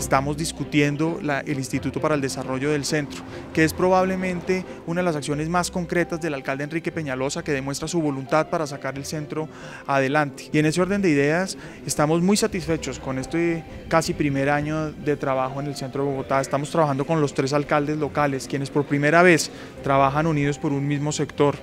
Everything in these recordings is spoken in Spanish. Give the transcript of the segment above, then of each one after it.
estamos discutiendo el Instituto para el Desarrollo del Centro, que es probablemente una de las acciones más concretas del alcalde Enrique Peñalosa que demuestra su voluntad para sacar el centro adelante. Y en ese orden de ideas estamos muy satisfechos con este casi primer año de trabajo en el centro de Bogotá. Estamos trabajando con los tres alcaldes locales, quienes por primera vez trabajan unidos por un mismo sector.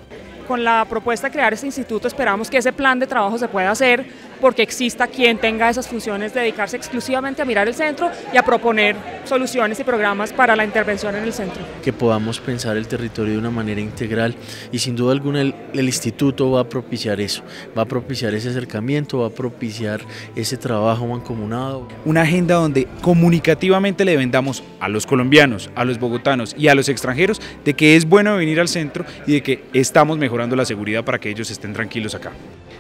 Con la propuesta de crear este instituto esperamos que ese plan de trabajo se pueda hacer porque exista quien tenga esas funciones, dedicarse exclusivamente a mirar el centro y a proponer soluciones y programas para la intervención en el centro. Que podamos pensar el territorio de una manera integral y sin duda alguna el, instituto va a propiciar eso, va a propiciar ese acercamiento, va a propiciar ese trabajo mancomunado. Una agenda donde comunicativamente le vendamos a los colombianos, a los bogotanos y a los extranjeros de que es bueno venir al centro y de que estamos mejorando la seguridad para que ellos estén tranquilos acá.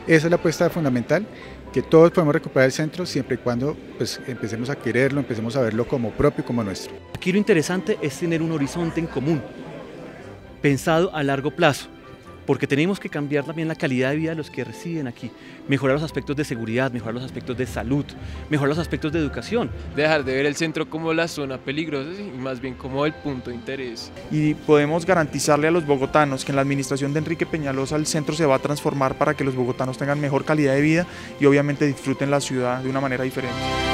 Esa es la apuesta fundamental, que todos podemos recuperar el centro siempre y cuando pues, empecemos a quererlo, empecemos a verlo como propio, como nuestro. Aquí lo interesante es tener un horizonte en común, pensado a largo plazo porque tenemos que cambiar también la calidad de vida de los que residen aquí, mejorar los aspectos de seguridad, mejorar los aspectos de salud, mejorar los aspectos de educación. Dejar de ver el centro como la zona peligrosa y más bien como el punto de interés. Y podemos garantizarle a los bogotanos que en la administración de Enrique Peñalosa el centro se va a transformar para que los bogotanos tengan mejor calidad de vida y obviamente disfruten la ciudad de una manera diferente.